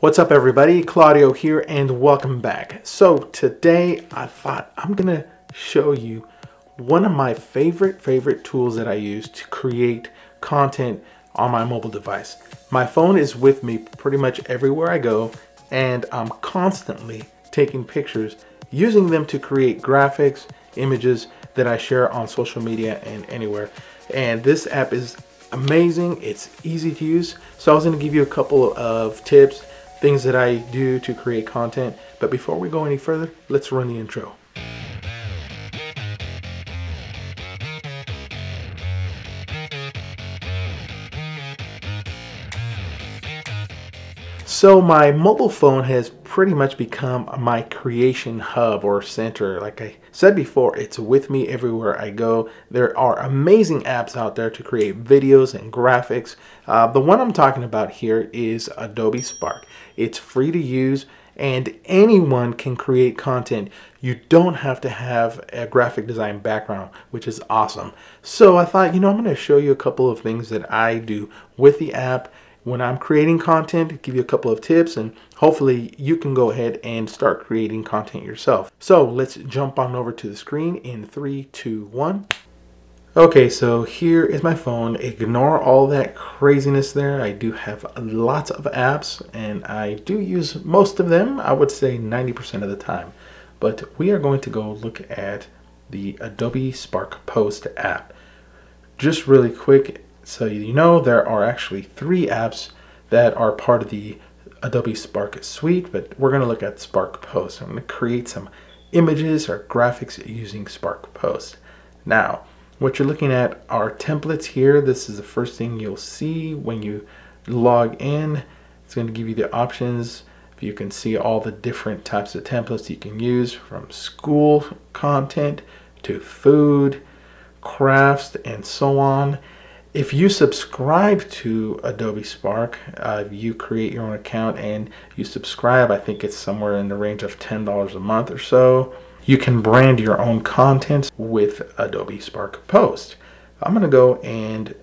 What's up everybody, Claudio here and welcome back. So today I thought I'm gonna show you one of my favorite favorite tools that I use to create content on my mobile device. My phone is with me pretty much everywhere I go and I'm constantly taking pictures using them to create graphics, images that I share on social media and anywhere. And this app is amazing, it's easy to use. So I was gonna give you a couple of tips things that I do to create content. But before we go any further, let's run the intro. So my mobile phone has pretty much become my creation hub or center. Like I said before, it's with me everywhere I go. There are amazing apps out there to create videos and graphics. Uh, the one I'm talking about here is Adobe Spark. It's free to use and anyone can create content. You don't have to have a graphic design background, which is awesome. So I thought, you know, I'm going to show you a couple of things that I do with the app when I'm creating content, give you a couple of tips, and hopefully you can go ahead and start creating content yourself. So let's jump on over to the screen in three, two, one. Okay, so here is my phone. Ignore all that craziness there. I do have lots of apps and I do use most of them, I would say 90% of the time. But we are going to go look at the Adobe Spark Post app. Just really quick, so you know there are actually three apps that are part of the Adobe Spark suite, but we're going to look at Spark Post. I'm going to create some images or graphics using Spark Post. Now, what you're looking at are templates here. This is the first thing you'll see when you log in. It's going to give you the options. You can see all the different types of templates you can use from school content to food, crafts, and so on. If you subscribe to Adobe Spark, uh, you create your own account and you subscribe, I think it's somewhere in the range of $10 a month or so. You can brand your own content with Adobe Spark Post. I'm going to go and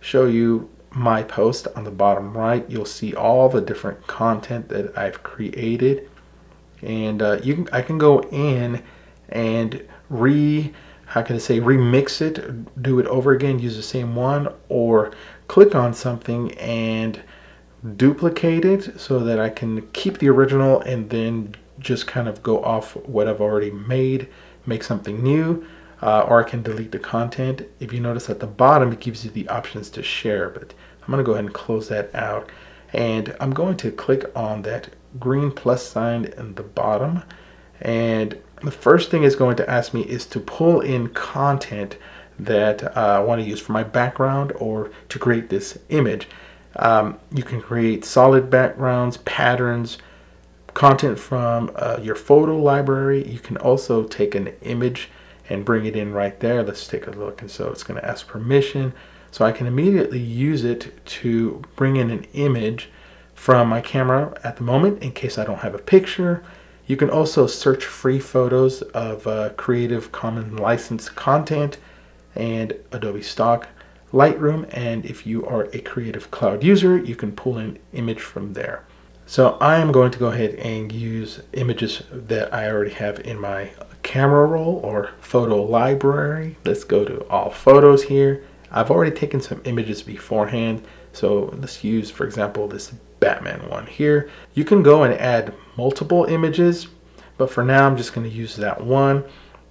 show you my post on the bottom right. You'll see all the different content that I've created. And uh, you can, I can go in and re how can I say, remix it, do it over again, use the same one, or click on something and duplicate it so that I can keep the original and then just kind of go off what I've already made, make something new, uh, or I can delete the content. If you notice at the bottom, it gives you the options to share, but I'm gonna go ahead and close that out. And I'm going to click on that green plus sign in the bottom and the first thing it's going to ask me is to pull in content that uh, I want to use for my background or to create this image. Um, you can create solid backgrounds, patterns, content from uh, your photo library. You can also take an image and bring it in right there. Let's take a look. And so it's going to ask permission. So I can immediately use it to bring in an image from my camera at the moment in case I don't have a picture you can also search free photos of uh, Creative Commons licensed content and Adobe Stock Lightroom. And if you are a Creative Cloud user, you can pull an image from there. So I am going to go ahead and use images that I already have in my camera roll or photo library. Let's go to all photos here. I've already taken some images beforehand. So let's use, for example, this Batman one here. You can go and add multiple images, but for now I'm just going to use that one.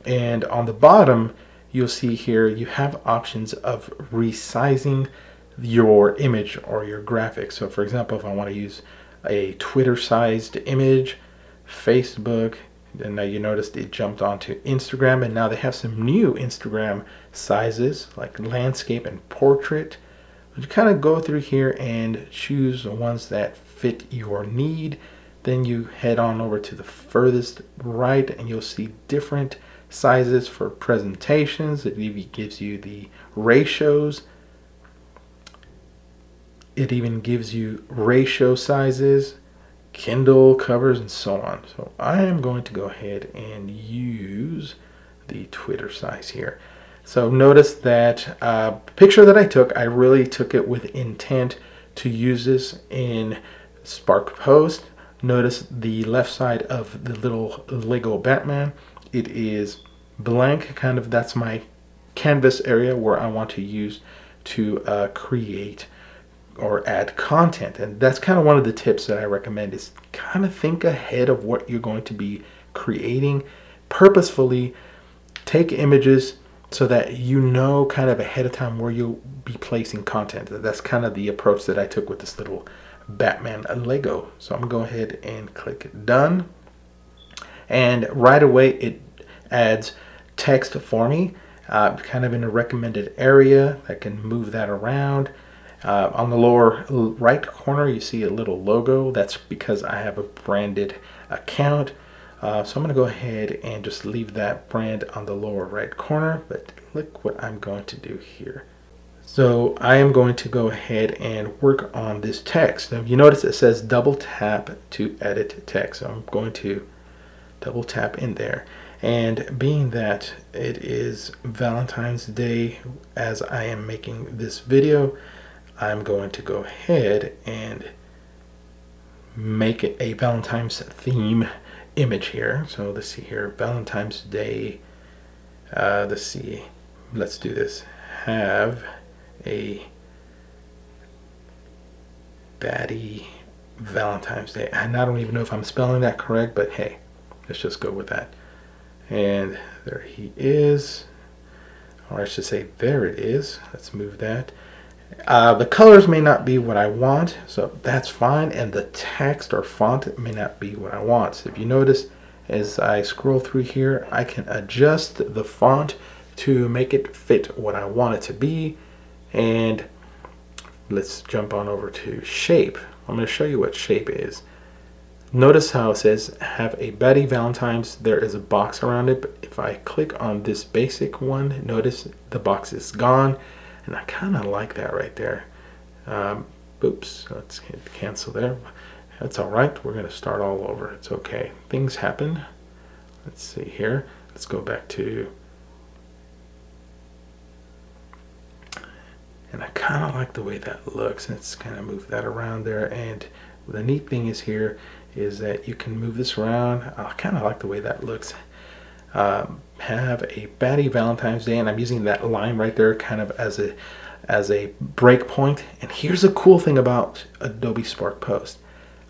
And on the bottom, you'll see here you have options of resizing your image or your graphic. So for example, if I want to use a Twitter sized image, Facebook, and now you noticed it jumped onto Instagram and now they have some new Instagram sizes like landscape and portrait you kind of go through here and choose the ones that fit your need. Then you head on over to the furthest right and you'll see different sizes for presentations. It even gives you the ratios. It even gives you ratio sizes, Kindle covers, and so on. So I am going to go ahead and use the Twitter size here. So notice that uh, picture that I took, I really took it with intent to use this in Spark Post. Notice the left side of the little Lego Batman. It is blank, kind of that's my canvas area where I want to use to uh, create or add content. And that's kind of one of the tips that I recommend is kind of think ahead of what you're going to be creating purposefully take images so that you know kind of ahead of time where you'll be placing content. That's kind of the approach that I took with this little Batman Lego. So I'm gonna go ahead and click done. And right away it adds text for me, uh, kind of in a recommended area. I can move that around. Uh, on the lower right corner, you see a little logo. That's because I have a branded account. Uh, so I'm going to go ahead and just leave that brand on the lower right corner. But look what I'm going to do here. So I am going to go ahead and work on this text. Now you notice it says double tap to edit text. So I'm going to double tap in there. And being that it is Valentine's Day as I am making this video, I'm going to go ahead and make it a Valentine's theme image here. So let's see here, Valentine's Day. Uh, let's see, let's do this. Have a baddie Valentine's Day. And I don't even know if I'm spelling that correct, but hey, let's just go with that. And there he is. Or I should say, there it is. Let's move that. Uh, the colors may not be what I want, so that's fine. And the text or font may not be what I want. So if you notice, as I scroll through here, I can adjust the font to make it fit what I want it to be. And let's jump on over to shape. I'm going to show you what shape is. Notice how it says have a Betty Valentine's. There is a box around it. But if I click on this basic one, notice the box is gone. And I kind of like that right there. Um, oops, let's cancel there. That's all right. We're going to start all over. It's okay. Things happen. Let's see here. Let's go back to and I kind of like the way that looks. Let's kind of move that around there. And the neat thing is here is that you can move this around. I kind of like the way that looks. Um, have a baddie Valentine's Day, and I'm using that line right there kind of as a as a break point. And here's a cool thing about Adobe Spark Post.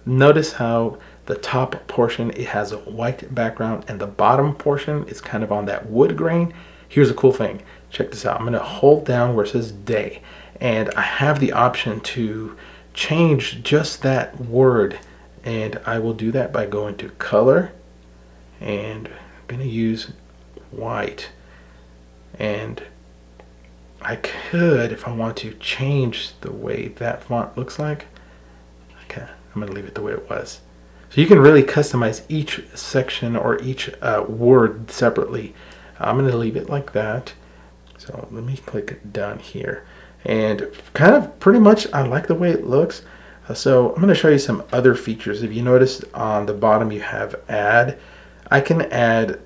Notice how the top portion it has a white background and the bottom portion is kind of on that wood grain. Here's a cool thing. Check this out. I'm going to hold down where it says day and I have the option to change just that word and I will do that by going to color and going to use white. And I could if I want to change the way that font looks like. Okay I'm going to leave it the way it was. So you can really customize each section or each uh, word separately. I'm going to leave it like that. So let me click done here. And kind of pretty much I like the way it looks. Uh, so I'm going to show you some other features. If you notice on the bottom you have add I can add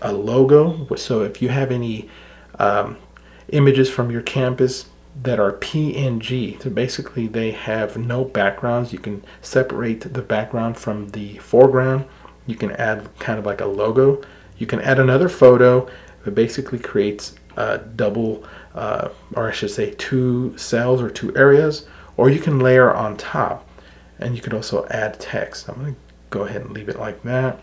a logo so if you have any um, images from your campus that are PNG so basically they have no backgrounds you can separate the background from the foreground you can add kind of like a logo you can add another photo that basically creates a double uh, or I should say two cells or two areas, or you can layer on top. And you could also add text. I'm going to go ahead and leave it like that.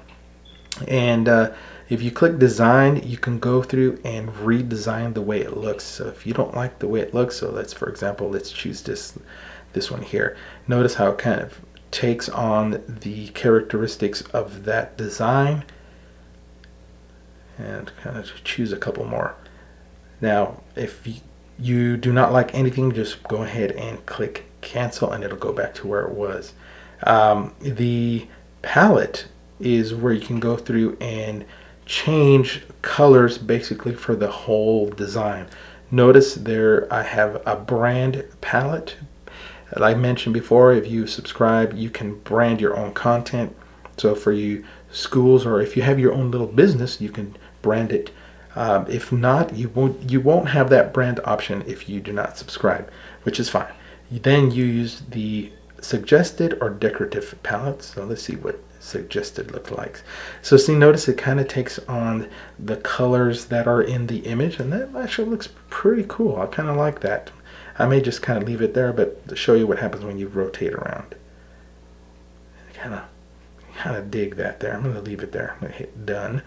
And uh, if you click design, you can go through and redesign the way it looks. So if you don't like the way it looks, so let's, for example, let's choose this, this one here. Notice how it kind of takes on the characteristics of that design and kind of choose a couple more. Now, if you do not like anything, just go ahead and click cancel and it'll go back to where it was. Um, the palette is where you can go through and change colors basically for the whole design. Notice there I have a brand palette. Like I mentioned before, if you subscribe, you can brand your own content. So for you schools or if you have your own little business, you can brand it um, if not, you won't you won't have that brand option if you do not subscribe, which is fine. Then you use the suggested or decorative palettes. So let's see what suggested look like. So see, notice it kind of takes on the colors that are in the image and that actually looks pretty cool. I kind of like that. I may just kind of leave it there, but to show you what happens when you rotate around. Kind of, kind of dig that there. I'm going to leave it there. I'm going to hit done.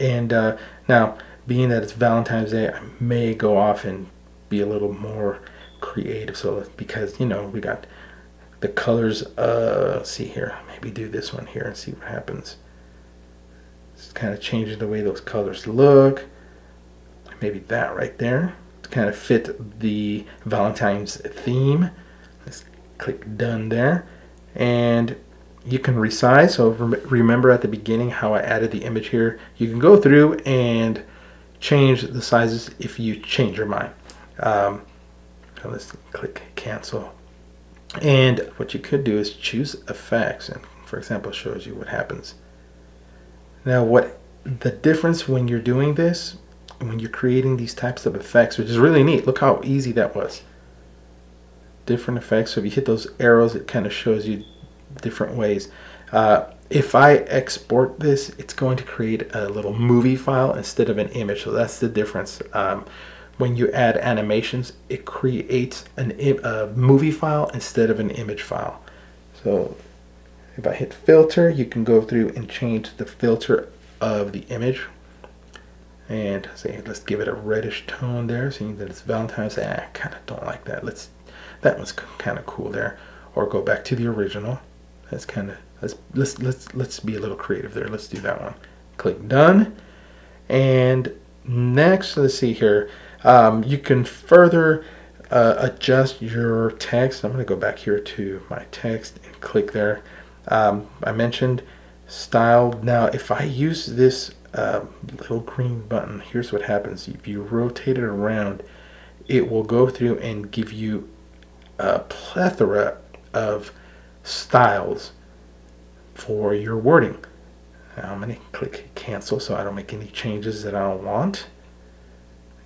And uh, now, being that it's Valentine's Day, I may go off and be a little more creative. So because you know we got the colors. Uh, see here, maybe do this one here and see what happens. It's kind of changing the way those colors look. Maybe that right there to kind of fit the Valentine's theme. Let's click done there, and you can resize. So remember at the beginning how I added the image here. You can go through and change the sizes if you change your mind. Um, so let's click cancel. And what you could do is choose effects and for example shows you what happens. Now what the difference when you're doing this, when you're creating these types of effects, which is really neat. Look how easy that was. Different effects. So if you hit those arrows, it kind of shows you different ways. Uh, if I export this, it's going to create a little movie file instead of an image. So that's the difference. Um, when you add animations, it creates an, a movie file instead of an image file. So if I hit filter, you can go through and change the filter of the image. And say, let's give it a reddish tone there, seeing that it's Valentine's Day. I kind of don't like that. Let's, that one's kind of cool there. Or go back to the original. That's kind of, let's, let's, let's, let's be a little creative there. Let's do that one. Click done. And next, let's see here. Um, you can further uh, adjust your text. I'm going to go back here to my text and click there. Um, I mentioned style. Now, if I use this uh, little green button, here's what happens. If you rotate it around, it will go through and give you a plethora of styles for your wording. Now I'm going to click cancel so I don't make any changes that I don't want.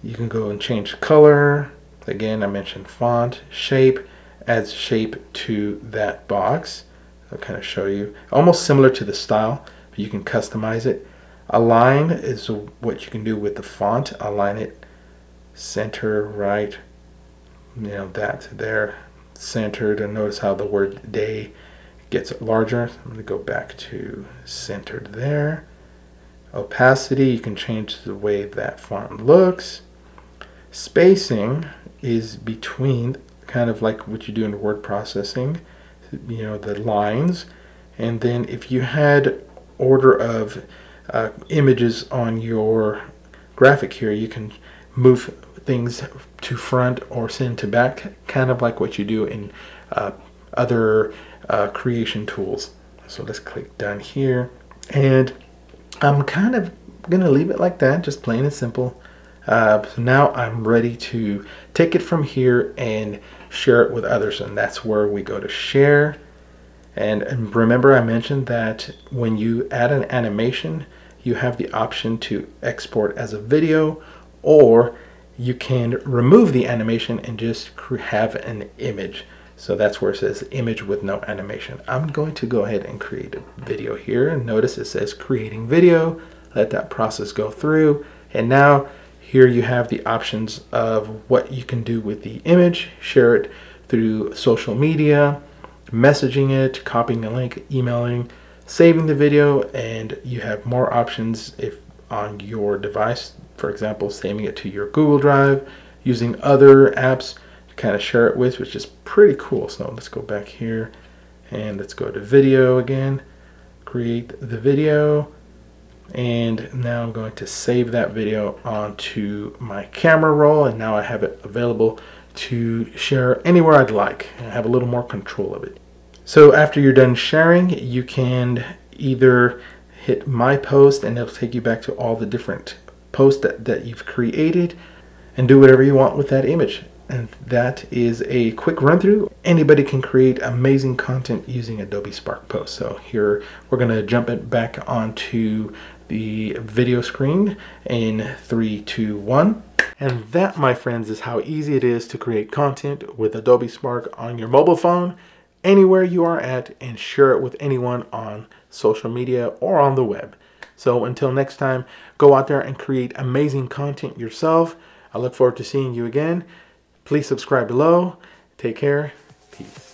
You can go and change color. Again, I mentioned font, shape, adds shape to that box. I'll kind of show you. Almost similar to the style, but you can customize it. Align is what you can do with the font. Align it center, right, you know, that there, centered. And notice how the word day gets larger. I'm going to go back to centered there. Opacity, you can change the way that font looks. Spacing is between kind of like what you do in word processing, you know, the lines. And then if you had order of uh, images on your graphic here, you can move things to front or send to back, kind of like what you do in uh, other uh, creation tools. So let's click done here. And I'm kind of going to leave it like that, just plain and simple. Uh, so now I'm ready to take it from here and share it with others. And that's where we go to share. And, and remember I mentioned that when you add an animation, you have the option to export as a video or you can remove the animation and just have an image. So that's where it says image with no animation. I'm going to go ahead and create a video here. And notice it says creating video. Let that process go through. And now here you have the options of what you can do with the image, share it through social media, messaging it, copying a link, emailing, saving the video, and you have more options if on your device, for example, saving it to your Google Drive, using other apps to kind of share it with, which is pretty cool. So let's go back here and let's go to video again, create the video, and now I'm going to save that video onto my camera roll and now I have it available to share anywhere I'd like I have a little more control of it so after you're done sharing you can either hit my post and it'll take you back to all the different posts that, that you've created and do whatever you want with that image and that is a quick run through. Anybody can create amazing content using Adobe Spark Post. So here we're going to jump it back onto the video screen in three, two, one. And that, my friends, is how easy it is to create content with Adobe Spark on your mobile phone. anywhere you are at and share it with anyone on social media or on the web. So until next time, go out there and create amazing content yourself. I look forward to seeing you again. Please subscribe below. Take care. Peace.